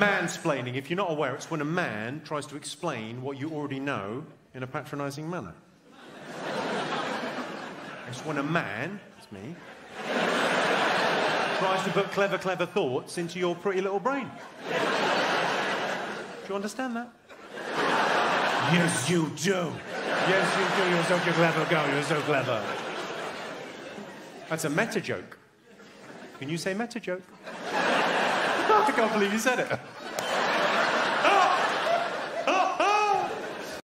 Mansplaining, if you're not aware, it's when a man tries to explain what you already know in a patronising manner. it's when a man, it's me, tries to put clever, clever thoughts into your pretty little brain. Do you understand that? Yes, you do. Yes, you do. You're so clever girl. You're so clever. That's a meta joke. Can you say meta joke? can't believe you said it.